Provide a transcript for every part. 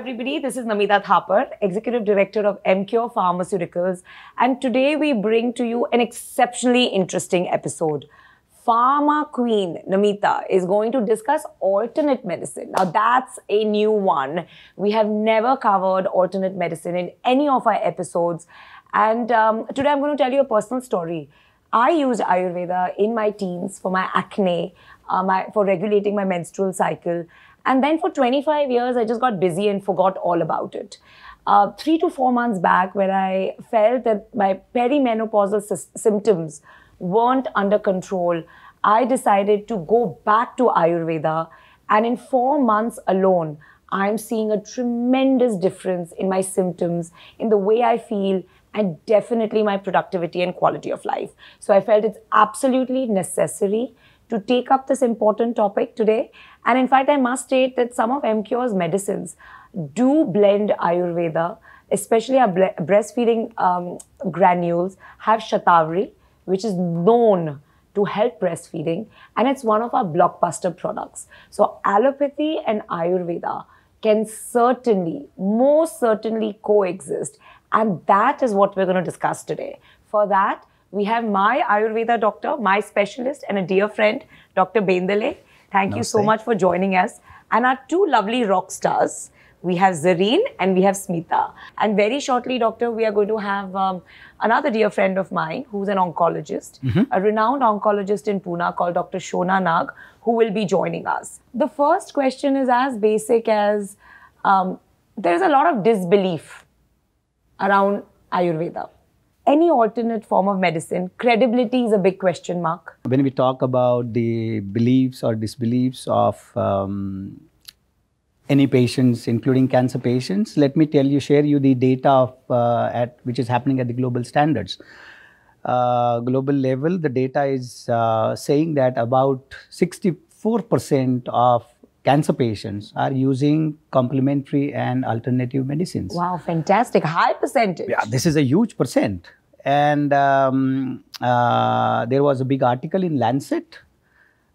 everybody. This is Namita Thapar, Executive Director of Emcure Pharmaceuticals. And today we bring to you an exceptionally interesting episode. Pharma Queen Namita is going to discuss alternate medicine. Now, that's a new one. We have never covered alternate medicine in any of our episodes. And um, today I'm going to tell you a personal story. I used Ayurveda in my teens for my acne, uh, my, for regulating my menstrual cycle. And then for 25 years, I just got busy and forgot all about it. Uh, three to four months back, when I felt that my perimenopausal sy- symptoms weren't under control, I decided to go back to Ayurveda. And in four months alone, I'm seeing a tremendous difference in my symptoms, in the way I feel, and definitely my productivity and quality of life. So I felt it's absolutely necessary to take up this important topic today. And in fact, I must state that some of Emcure's medicines do blend Ayurveda, especially our bre- breastfeeding um, granules have Shatavari, which is known to help breastfeeding, and it's one of our blockbuster products. So, allopathy and Ayurveda can certainly, most certainly coexist, and that is what we're going to discuss today. For that, we have my Ayurveda doctor, my specialist, and a dear friend, Dr. Bendale. Thank you so much for joining us. And our two lovely rock stars. We have Zareen and we have Smita. And very shortly, Doctor, we are going to have um, another dear friend of mine who's an oncologist, a renowned oncologist in Pune called Dr. Shona Nag, who will be joining us. The first question is as basic as um, there's a lot of disbelief around Ayurveda. Any alternate form of medicine, credibility is a big question mark. When we talk about the beliefs or disbeliefs of um, any patients, including cancer patients, let me tell you, share you the data of, uh, at which is happening at the global standards. Uh, global level, the data is uh, saying that about 64% of cancer patients are using complementary and alternative medicines. Wow, fantastic. High percentage. Yeah, this is a huge percent. And um, uh, there was a big article in Lancet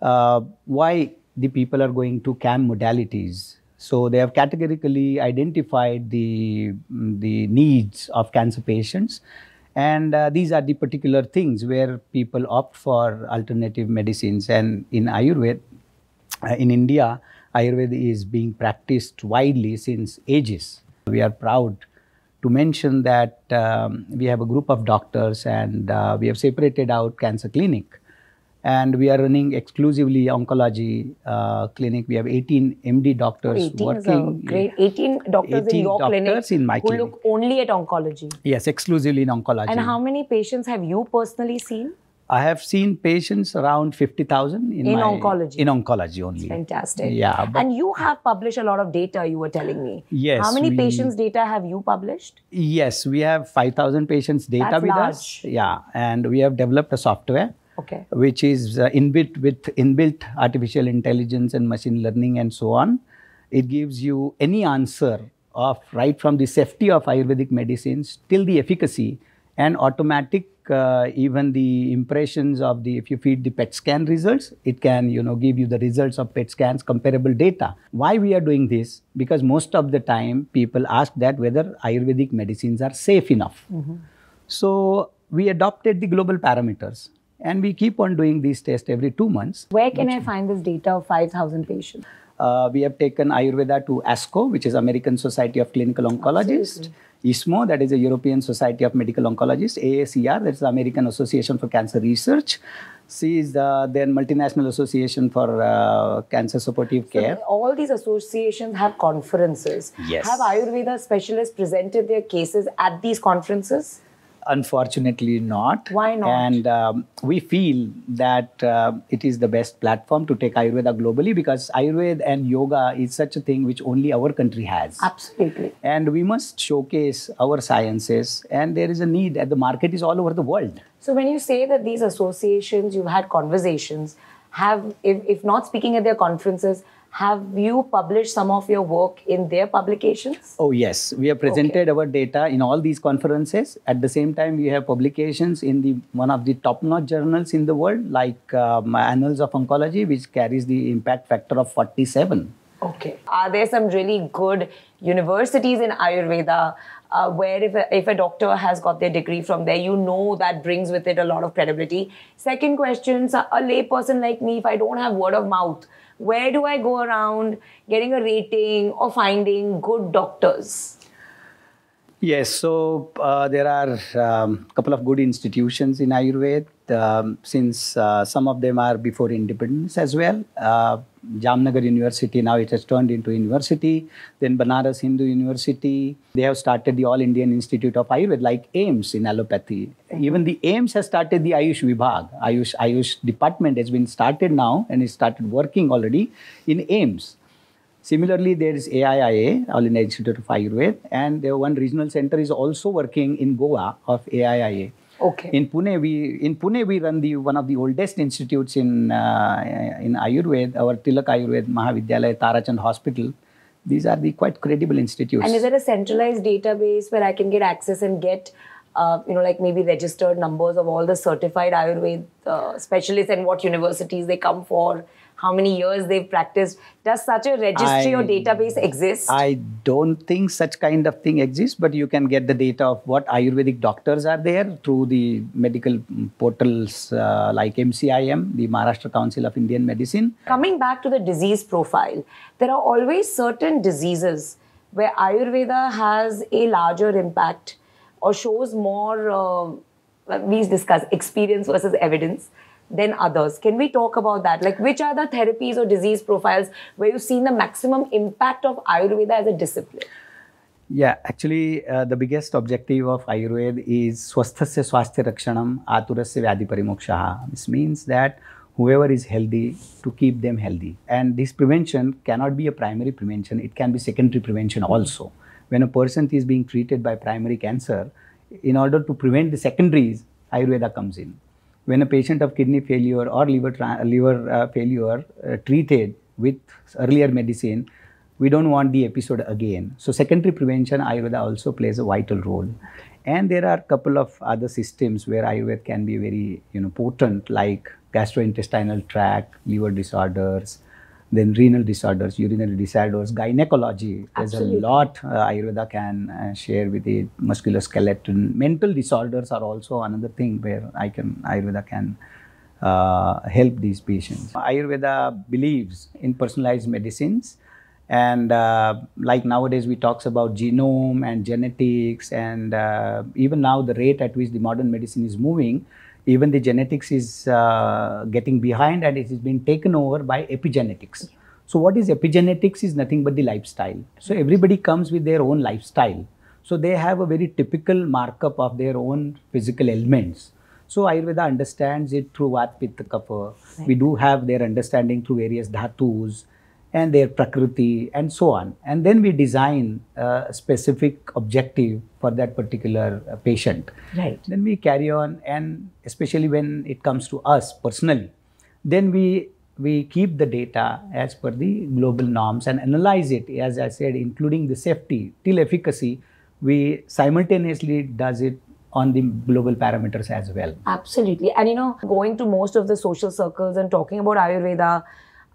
uh, why the people are going to CAM modalities. So they have categorically identified the, the needs of cancer patients. And uh, these are the particular things where people opt for alternative medicines. And in Ayurveda, uh, in India, Ayurveda is being practiced widely since ages. We are proud to mention that um, we have a group of doctors and uh, we have separated out cancer clinic and we are running exclusively oncology uh, clinic. We have 18 MD doctors 18 is a working. great 18 doctors in 18 your clinic in my who clinic. look only at oncology. Yes, exclusively in oncology. And how many patients have you personally seen? I have seen patients around 50,000 in, In my- oncology. In oncology only. Fantastic. Yeah, and you have published a lot of data, you were telling me. Yes, How many we- patients' data have you published? Yes, we have 5,000 patients data That's with large. us. Yeah, and we have developed a software Okay. which is uh, inbuilt with inbuilt artificial intelligence and machine learning and so on. It gives you any answer of right from the safety of Ayurvedic medicines till the efficacy and automatic uh, even the impressions of the if you feed the PET scan results, it can you know give you the results of PET scans comparable data. Why we are doing this? Because most of the time people ask that whether Ayurvedic medicines are safe enough. So we adopted the global parameters and we keep on doing these tests every two months. Where can I find this data of 5,000 patients? Uh, we have taken Ayurveda to ASCO, which is American Society of Clinical Oncologists. ESMO, that is the European Society of Medical Oncologists. AACR, that's the American Association for Cancer Research. C is the then Multinational Association for uh, Cancer Supportive Care. All these associations have conferences. Yes. Have Ayurveda specialists presented their cases at these conferences? Unfortunately, not. Why not? And um, we feel that uh, it is the best platform to take Ayurveda globally because Ayurveda and yoga is such a thing which only our country has. Absolutely. And we must showcase our sciences, and there is a need, and the market is all over the world. So when you say that these associations, you've had conversations, have, if, if not speaking at their conferences, have you published some of your work in their publications? Oh, yes. We have presented our data in all these conferences. At the same time, we have publications in the one of the top-notch journals in the world, like um, Annals of Oncology, which carries the impact factor of 47. Okay. Okay. Are there some really good universities in Ayurveda uh, where if a, if a doctor has got their degree from there, you know that brings with it a lot of credibility? Second question, so a layperson like me, if I don't have word of mouth, where do I go around getting a rating or finding good doctors? Yes, so uh, there are a um, couple of good institutions in Ayurveda, um, since uh, some of them are before independence as well. Uh, Jamnagar University, now it has turned into university. Then Banaras Hindu University, they have started the All Indian Institute of Ayurveda, like AIIMS in allopathy. Even the AIIMS has started the Ayush Vibhag. Ayush, Ayush department has been started now and it started working already in AIIMS. Similarly, there is AIIA, All India Institute of Ayurveda, and there one regional center is also working in Goa of AIIA. Okay. In Pune, we in Pune we run the one of the oldest institutes in uh, in Ayurveda, our Tilak Ayurveda Mahavidyalaya Tarachand Hospital. These are the quite credible institutes. And is there a centralized database where I can get access and get, uh, you know, like maybe registered numbers of all the certified Ayurveda uh, specialists and what universities they come for? How many years they've practiced. Does such a registry I, or database exist? I don't think such kind of thing exists, but you can get the data of what Ayurvedic doctors are there through the medical portals uh, like MCIM, the Maharashtra Council of Indian Medicine. Coming back to the disease profile, there are always certain diseases where Ayurveda has a larger impact or shows more, uh, we discuss experience versus evidence than others. Can we talk about that? Like, which are the therapies or disease profiles where you've seen the maximum impact of Ayurveda as a discipline? Yeah, actually, uh, the biggest objective of Ayurveda is swasthasya swasthya rakshanam aturasya vyadhi parimokshaha. This means that whoever is healthy, to keep them healthy. And this prevention cannot be a primary prevention, it can be secondary prevention also. When a person is being treated by primary cancer, in order to prevent the secondaries, Ayurveda comes in when a patient of kidney failure or liver, liver uh, failure uh, treated with earlier medicine, we don't want the episode again. So secondary prevention, Ayurveda also plays a vital role. And there are a couple of other systems where Ayurveda can be very you know, potent like gastrointestinal tract, liver disorders, then renal disorders, urinary disorders, gynecology. There's Absolutely. a lot uh, Ayurveda can uh, share with it. Musculoskeletal, mental disorders are also another thing where I can Ayurveda can uh, help these patients. Ayurveda believes in personalized medicines, and uh, like nowadays we talks about genome and genetics, and uh, even now the rate at which the modern medicine is moving even the genetics is uh, getting behind and it is being taken over by epigenetics. So what is epigenetics is nothing but the lifestyle. So everybody comes with their own lifestyle. So they have a very typical markup of their own physical elements. So Ayurveda understands it through Vat Pitta Kapha. Right. We do have their understanding through various dhatus and their prakriti and so on. And then we design a specific objective for that particular uh, patient. Right. Then we carry on, and especially when it comes to us personally, then we we keep the data as per the global norms and analyze it, as I said, including the safety till efficacy. We simultaneously does it on the global parameters as well. Absolutely. And you know, going to most of the social circles and talking about Ayurveda,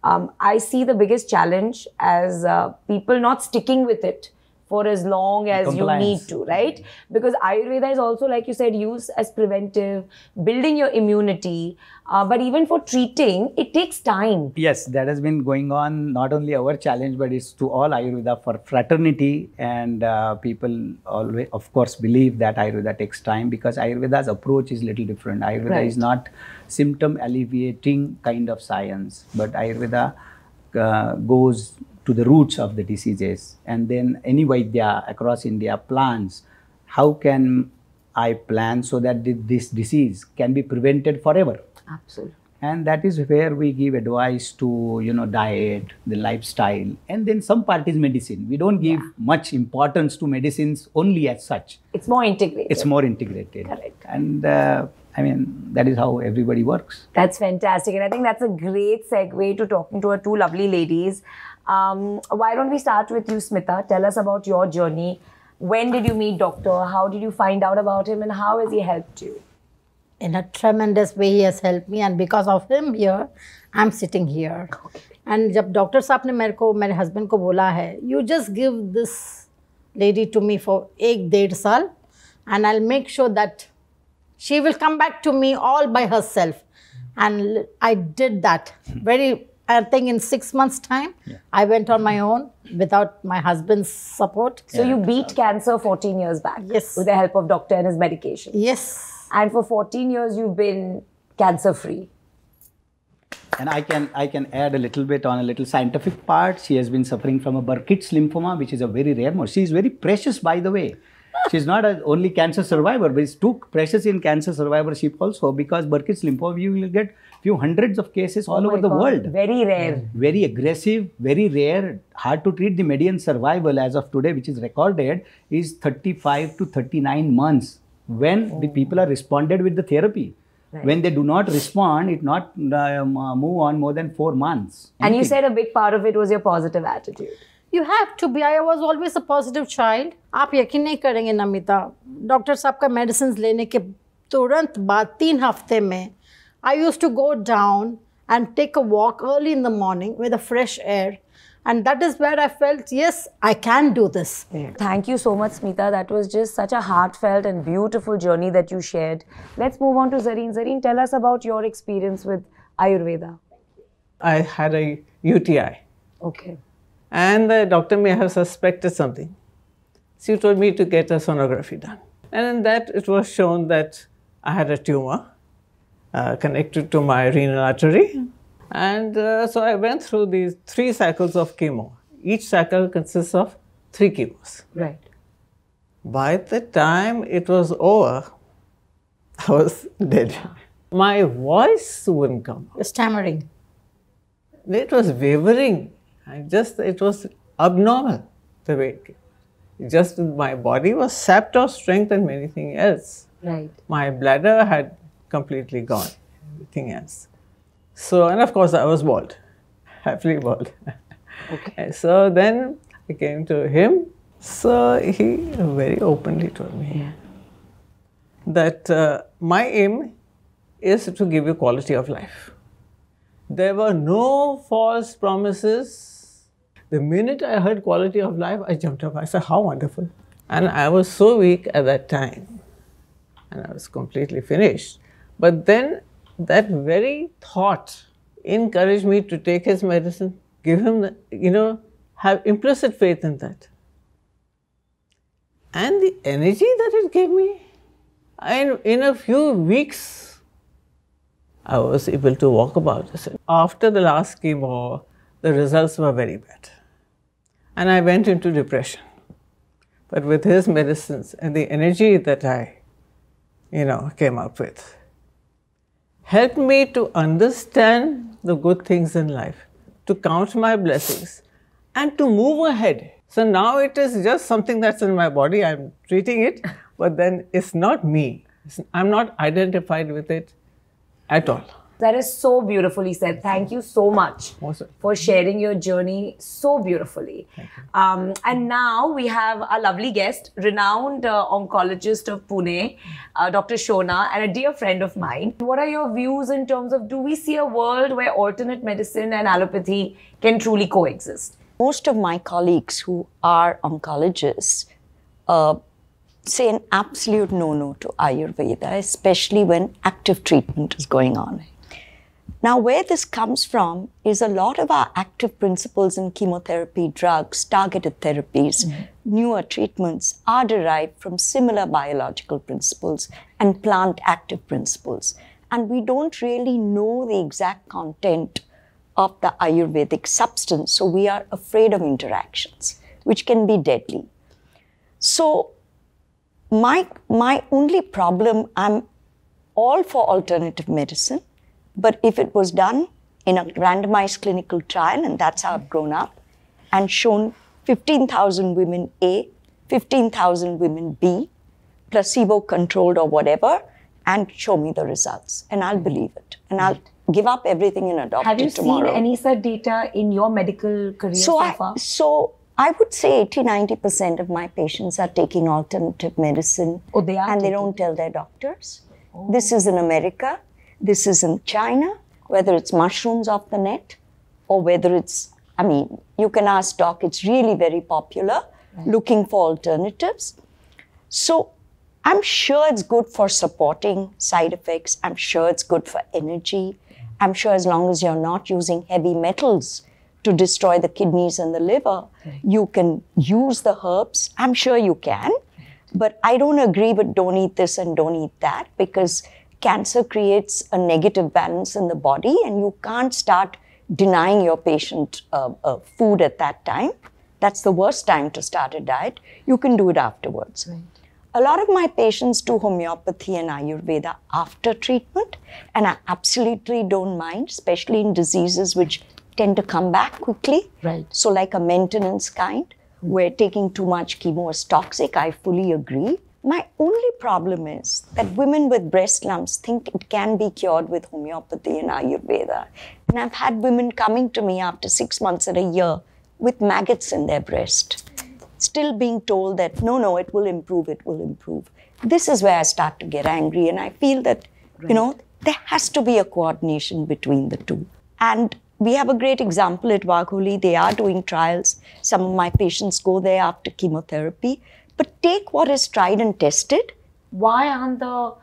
um, I see the biggest challenge as uh, people not sticking with it for as long as you need to, right? Because Ayurveda is also, like you said, used as preventive, building your immunity. Uh, but even for treating, it takes time. Yes, that has been going on. Not only our challenge, but it's to all Ayurveda for fraternity. And uh, people always, of course, believe that Ayurveda takes time because Ayurveda's approach is little different. Ayurveda right. is not symptom alleviating kind of science, but Ayurveda uh, goes to the roots of the diseases. And then any Vaidya across India plans how can I plan so that this disease can be prevented forever. Absolutely. And that is where we give advice to, you know, diet, the lifestyle, and then some part is medicine. We don't give yeah. much importance to medicines only as such. It's more integrated. It's more integrated. Correct. And uh, I mean, that is how everybody works. That's fantastic. And I think that's a great segue to talking to our two lovely ladies. Um, why don't we start with you, Smita? Tell us about your journey. When did you meet Doctor? How did you find out about him? And how has he helped you? in a tremendous way. He has helped me, and because of him here, I'm sitting here. And जब doctor साहब ने मेरे को मेरे husband को बोला है you just give this lady to me for एक डेढ़ साल and I make sure that she will come back to me all by herself and i did that very i think in six months time i went on my own without my husband's support So you beat cancer 14 years back. Yes. With the help of doctor and his medication. yes And for 14 years, you've been cancer free. And I can I can add a little bit on a little scientific part. She has been suffering from a Burkitt's lymphoma, which is a very rare. She is very precious, by the way. She's not a only cancer survivor, but it's too precious in cancer survivorship also because Burkitt's lymphoma you will get few hundreds of cases all Oh over the God. world. Very rare. Very aggressive, very rare, hard to treat. The median survival as of today, which is recorded, is 35 to 39 months when the people are responded with the therapy. When they do not respond, it not uh, move on more than four months. And you said a big part of it was your positive attitude. you have to be i was always a positive child आप यकीन नहीं करेंगे Namita doctor साहब का medicine लेने के तुरंत बाद तीन हफ्ते में आई use to go down and take a walk early in the morning with a fresh air and that is where I felt yes I can do this Thank you so much, Smita. That was just such a heartfelt and beautiful journey that you shared. Let's move on to Zareen. Zareen, tell us about your experience with Ayurveda. I had a UTI, Okay. and the doctor may have suspected something. She told me to get a sonography done. And in that, it was shown that I had a tumor uh, connected to my renal artery. And uh, so I went through these three cycles of chemo. Each cycle consists of three chemos. Right. By the time it was over, I was dead. My voice wouldn't come. It was stammering It was wavering. I just, it was abnormal the way it came. Just my body was sapped of strength and anything else. Right. My bladder had completely gone, everything else. So, and of course, I was bald, happily bald. Okay. So then I came to him. So he very openly told me that uh, my aim is to give you quality of life. There were no false promises. The minute I heard quality of life, I jumped up. I said, How wonderful. And I was so weak at that time. And I was completely finished. But then that very thought encouraged me to take his medicine, give him, the, you know, have implicit faith in that. And the energy that it gave me, I, in a few weeks, I was able to walk about. After the last chemo, the results were very bad. And I went into depression. But with his medicines and the energy that I, you know, came up with, helped me to understand the good things in life, to count my blessings, and to move ahead. So now it is just something that's in my body. I'm treating it, but then it's not me. I'm not identified with it at all. That is so beautifully said. Thank you so much Most- for sharing your journey so beautifully. Um, and now we have a lovely guest, renowned uh, oncologist of Pune, uh, Dr. Shona, and a dear friend of mine. What are your views in terms of do we see a world where alternate medicine and allopathy can truly coexist? most of my colleagues who are oncologists uh, say an absolute no no to Ayurveda, especially when active treatment is going on. Now, where this comes from is a lot of our active principles in chemotherapy, drugs, targeted therapies, mm-hmm. newer treatments are derived from similar biological principles and plant active principles. And we don't really know the exact content of the Ayurvedic substance, so we are afraid of interactions, which can be deadly. So, my, my only problem, I'm all for alternative medicine, but if it was done in a randomized clinical trial, and that's how I've grown up, and shown 15,000 women A, 15,000 women B, placebo controlled or whatever, and show me the results, and I'll believe it, and I'll give up everything and adopt Have you it tomorrow. seen any such data in your medical career so, So I, far? so I would say 80 90% of my patients are taking alternative medicine Oh, they are and they don't tell their doctors. Oh. This is in America. This is in China. Whether it's mushrooms off the net, or whether it's, I mean, you can ask Doc. It's really very popular. Looking for alternatives. So I'm sure it's good for supporting side effects. I'm sure it's good for energy. I'm sure as long as you're not using heavy metals to destroy the kidneys and the liver, you can use the herbs. I'm sure you can. But I don't agree with don't eat this and don't eat that because cancer creates a negative balance in the body and you can't start denying your patient uh, uh, food at that time. That's the worst time to start a diet. You can do it afterwards. A lot of my patients do homeopathy and Ayurveda after treatment, and I absolutely don't mind, especially in diseases which tend to come back quickly. Right. So, like a maintenance kind, where taking too much chemo is toxic, I fully agree. My only problem is that women with breast lumps think it can be cured with homeopathy and Ayurveda. And I've had women coming to me after six months or a year with maggots in their breast, still being told that no, no, it will improve, it will improve. This is where I start to get angry, and I feel that, you know, there has to be a coordination between the two. And we have a great example at Wagholi. They are doing trials. Some of my patients go there after chemotherapy. But take what is tried and tested. Why aren't the,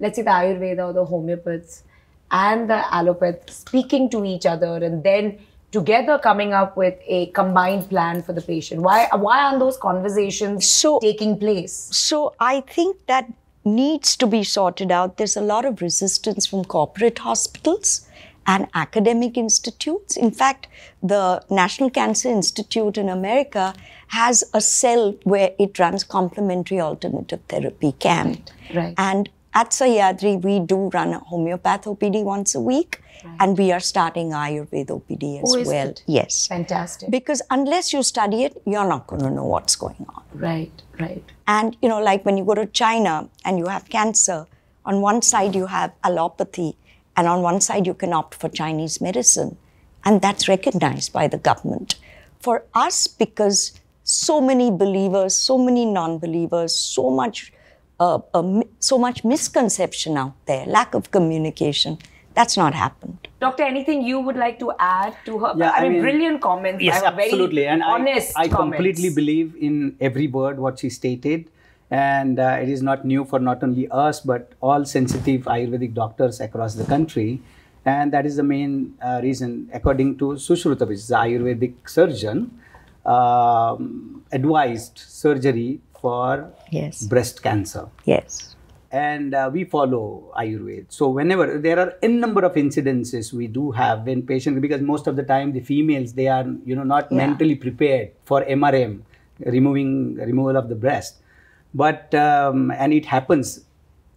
let's say, the Ayurveda or the homeopaths and the allopath speaking to each other and then together coming up with a combined plan for the patient? Why, why aren't those conversations So- taking place? So I think that needs to be sorted out. There's a lot of resistance from corporate hospitals and academic institutes. In fact, the National Cancer Institute in America has a cell where it runs complementary alternative therapy camp. right. And at Sahyadri, we do run a homeopath OPD once a week, and we are starting Ayurveda OPD as Oh, well. it? Yes. Fantastic. Because unless you study it, you're not going to know what's going on. right, right. And, you know, like when you go to China and you have cancer, on one side you have allopathy, and on one side you can opt for Chinese medicine. And that's recognized by the government. For us, because so many believers, so many non believers, so much. Uh, uh, so much misconception out there, lack of communication. That's not happened. Doctor, anything you would like to add to her? Yeah, I, I mean, mean- brilliant comments. Yes, I very absolutely. And honest I, I comments. completely believe in every word what she stated. And uh, it is not new for not only us, but all sensitive Ayurvedic doctors across the country. And that is the main uh, reason, according to Sushruta, which is the Ayurvedic surgeon, um, advised surgery for Yes. breast cancer Yes. and uh, we follow Ayurveda. So whenever there are n number of incidences we do have when patient because most of the time the females they are you know not mentally prepared for MRM removing removal of the breast, but um, and it happens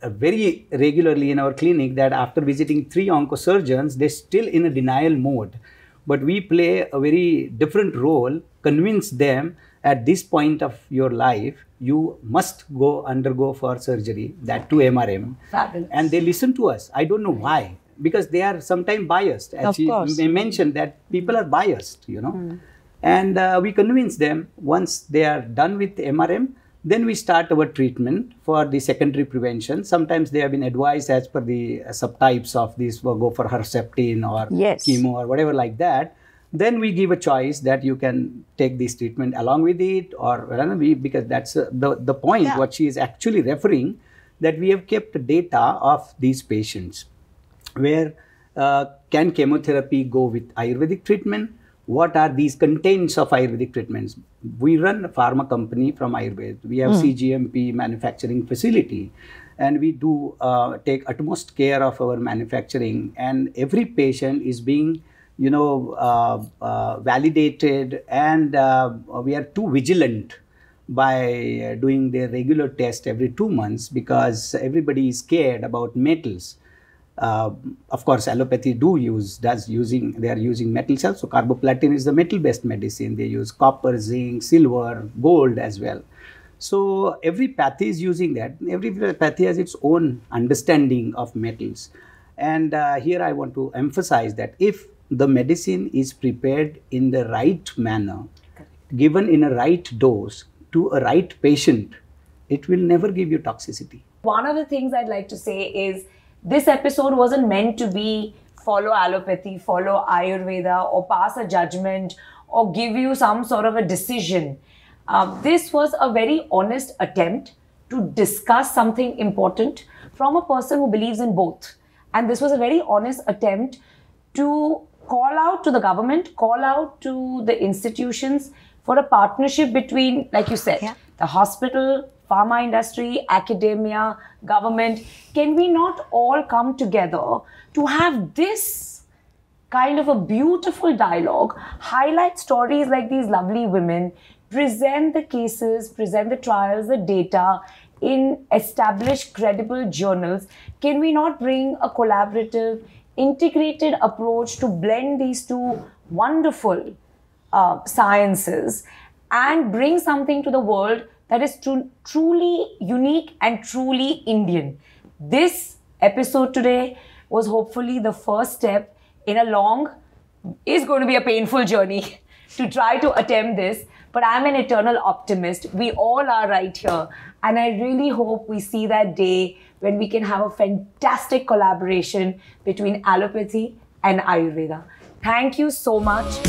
uh, very regularly in our clinic that after visiting three oncosurgeons they're still in a denial mode. But we play a very different role convince them at this point of your life you must go undergo for surgery that to mrm Fabulous. and they listen to us. I don't know why. Because they are sometimes biased. As Of she course. may mention that people are biased you know. And uh, we convince them once they are done with mrm then we start our treatment for the secondary prevention sometimes they have been advised as per the uh, subtypes of this well, go for herceptin or Yes. chemo or whatever like that then we give a choice that you can take this treatment along with it or we because that's uh, the the point Yeah. what she is actually referring that we have kept data of these patients where uh, can chemotherapy go with ayurvedic treatment what are these contents of ayurvedic treatments? We run a pharma company from ayurveda. We have cgmp manufacturing facility and we do uh, take utmost care of our manufacturing. And every patient is being you know uh, uh, validated and uh, we are too vigilant by uh, doing their regular test every two months because everybody is scared about metals. Uh, of course, allopathy do use does using they are using metals so Carboplatin is the metal-based medicine. They use copper, zinc, silver, gold as well. So every pathy is using that. Every pathy has its own understanding of metals. And uh, here I want to emphasize that if the medicine is prepared in the right manner, given in a right dose to a right patient, it will never give you toxicity. One of the things I'd like to say is this episode wasn't meant to be follow allopathy, follow Ayurveda, or pass a judgment or give you some sort of a decision. Uh, this was a very honest attempt to discuss something important from a person who believes in both. And this was a very honest attempt to call out to the government, call out to the institutions for a partnership between, like you said, Yeah. the hospital, pharma industry, academia, government. Can we not all come together to have this kind of a beautiful dialogue, highlight stories like these lovely women, present the cases, present the trials, the data in established, credible journals. Can we not bring a collaborative, integrated approach to blend these two wonderful uh, sciences and bring something to the world that is truly unique and truly Indian. This episode today was hopefully the first step in a long, is going to be a painful journey to try to attempt this. But I'm an eternal optimist. We all are right here. And I really hope we see that day when we can have a fantastic collaboration between allopathy and Ayurveda. Thank you so much.